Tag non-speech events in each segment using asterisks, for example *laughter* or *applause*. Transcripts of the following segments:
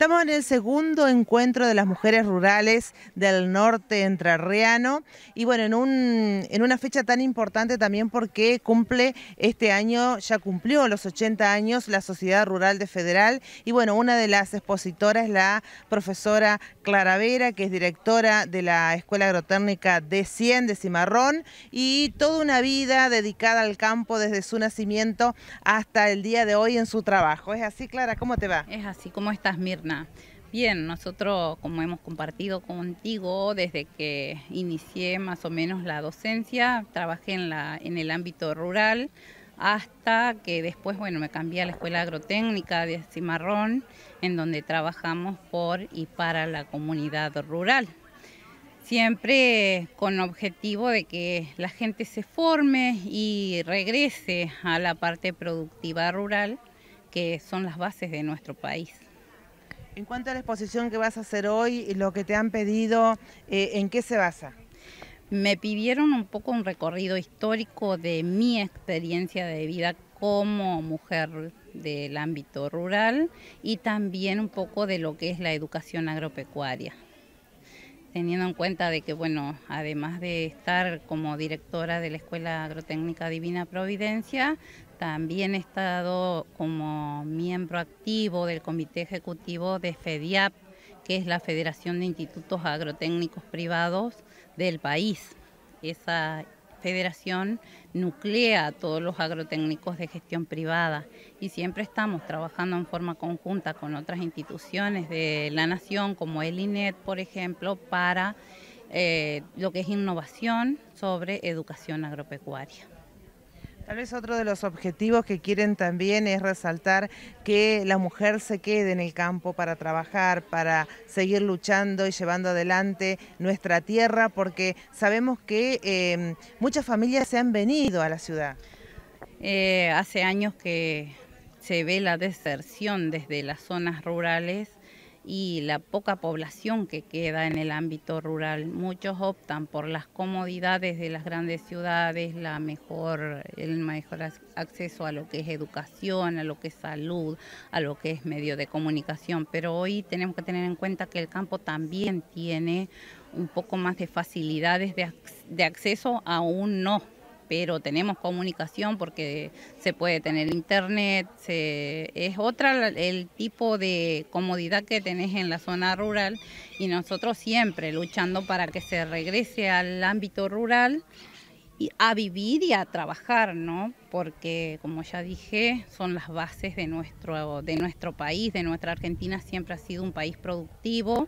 Estamos en el segundo encuentro de las mujeres rurales del norte entrerriano y bueno, en, un, en una fecha tan importante también porque cumple este año, ya cumplió los 80 años la Sociedad Rural de Federal y bueno, una de las expositoras la profesora Clara Vera, que es directora de la Escuela Agrotécnica de Cien de Cimarrón y toda una vida dedicada al campo desde su nacimiento hasta el día de hoy en su trabajo. ¿Es así, Clara? ¿Cómo te va? Es así, ¿cómo estás, Mirna? Bien, nosotros como hemos compartido contigo desde que inicié más o menos la docencia, trabajé en, la, en el ámbito rural hasta que después, bueno, me cambié a la Escuela Agrotécnica de Cimarrón, en donde trabajamos por y para la comunidad rural. Siempre con objetivo de que la gente se forme y regrese a la parte productiva rural, que son las bases de nuestro país. En cuanto a la exposición que vas a hacer hoy lo que te han pedido, eh, ¿en qué se basa? Me pidieron un poco un recorrido histórico de mi experiencia de vida como mujer del ámbito rural y también un poco de lo que es la educación agropecuaria. Teniendo en cuenta de que, bueno, además de estar como directora de la Escuela Agrotécnica Divina Providencia, también he estado como miembro activo del Comité Ejecutivo de FEDIAP, que es la Federación de Institutos Agrotécnicos Privados del país. Esa federación nuclea a todos los agrotécnicos de gestión privada y siempre estamos trabajando en forma conjunta con otras instituciones de la nación, como el INET, por ejemplo, para eh, lo que es innovación sobre educación agropecuaria. Tal vez otro de los objetivos que quieren también es resaltar que la mujer se quede en el campo para trabajar, para seguir luchando y llevando adelante nuestra tierra, porque sabemos que em, muchas familias se han venido a la ciudad. Eh, hace años que se ve la deserción desde las zonas rurales y la poca población que queda en el ámbito rural. Muchos optan por las comodidades de las grandes ciudades, la mejor, el mejor acceso a lo que es educación, a lo que es salud, a lo que es medio de comunicación. Pero hoy tenemos que tener en cuenta que el campo también tiene un poco más de facilidades de, de acceso, aún no pero tenemos comunicación porque se puede tener internet, es otra el tipo de comodidad que tenés en la zona rural y nosotros siempre luchando para que se regrese al ámbito rural a vivir y a trabajar, ¿no? Porque como ya dije, son las bases de nuestro de nuestro país, de nuestra Argentina siempre ha sido un país productivo,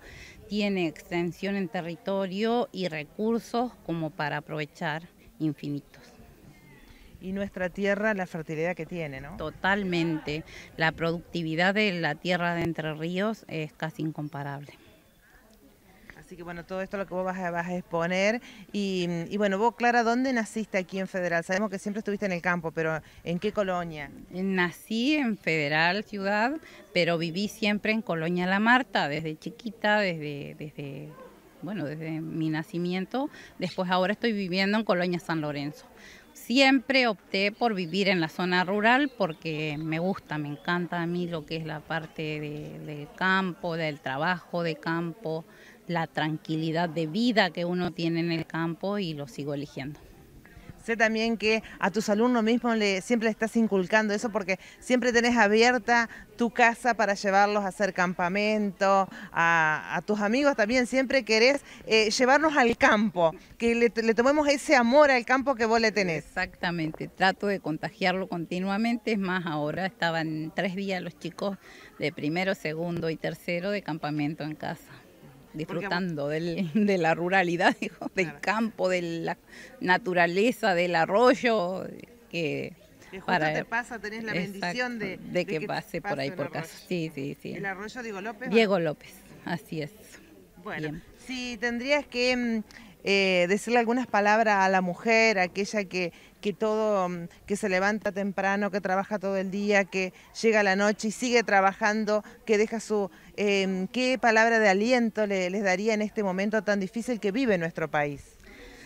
tiene extensión en territorio y recursos como para aprovechar infinitos. Y nuestra tierra, la fertilidad que tiene, ¿no? Totalmente. La productividad de la tierra de Entre Ríos es casi incomparable. Así que bueno, todo esto lo que vos vas a, exponer. Y, bueno, vos, Clara, ¿dónde naciste aquí en Federal? Sabemos que siempre estuviste en el campo, pero ¿en qué colonia? Nací en Federal Ciudad, pero viví siempre en Colonia La Marta, desde chiquita, desde, desde bueno, desde mi nacimiento. Después ahora estoy viviendo en Colonia San Lorenzo. Siempre opté por vivir en la zona rural porque me gusta, me encanta a mí lo que es la parte del campo, del trabajo de campo, la tranquilidad de vida que uno tiene en el campo y lo sigo eligiendo. Sé también que a tus alumnos mismos le, siempre le estás inculcando eso porque siempre tenés abierta tu casa para llevarlos a hacer campamento, a, tus amigos también. Siempre querés eh, llevarnos al campo, que le, tomemos ese amor al campo que vos le tenés. Exactamente, trato de contagiarlo continuamente, es más, ahora estaban tres días los chicos de primero, segundo y tercero de campamento en casa disfrutando *laughs* de la ruralidad, del campo, de la naturaleza, del arroyo, que para, te pasa, tenés la bendición de, de, que, pase por ahí por casa. Sí, sí, sí. ¿El arroyo Diego López? Diego López, así es. Bueno, si tendrías que mm, eh, decirle algunas palabras a la mujer, aquella que, que todo, mm, que se levanta temprano, que trabaja todo el día, que llega a la noche y sigue trabajando, que deja su... Em, ¿Qué palabra de aliento le, les daría en este momento tan difícil que vive nuestro país?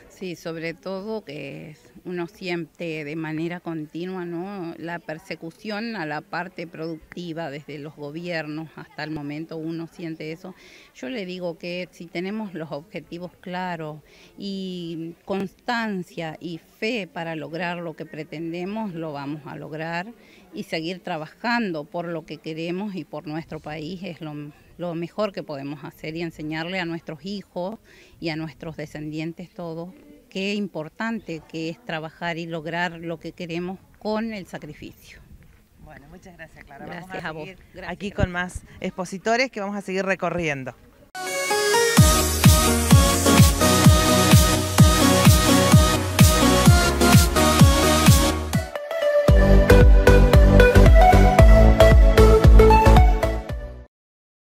Sí, sobre todo que uno siente de manera continua ¿no? la persecución a la parte productiva desde los gobiernos hasta el momento uno siente eso. Yo le digo que si tenemos los objetivos claros y constancia y fe para lograr lo que pretendemos, lo vamos a lograr y seguir trabajando por lo que queremos y por nuestro país es lo, lo mejor que podemos hacer y enseñarle a nuestros hijos y a nuestros descendientes todos qué importante que es trabajar y lograr lo que queremos con el sacrificio. Bueno, muchas gracias, Clara. Gracias a, vos. aquí con más expositores que vamos a seguir recorriendo.